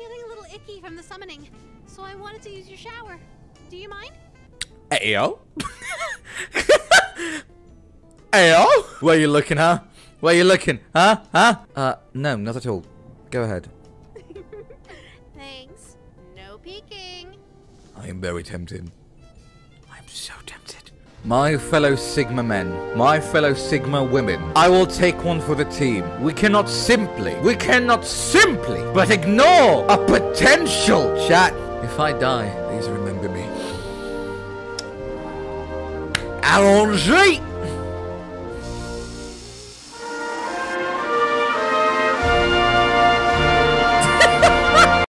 feeling a little icky from the summoning, so I wanted to use your shower. Do you mind? Ayo? Ayo? Where you looking, huh? Where you looking, huh? Huh? Uh, no, not at all. Go ahead. Thanks. No peeking. I am very tempted. I'm so tempted. My fellow Sigma men, my fellow Sigma women, I will take one for the team. We cannot simply, we cannot simply, but ignore a potential chat. If I die, please remember me. Allons-y!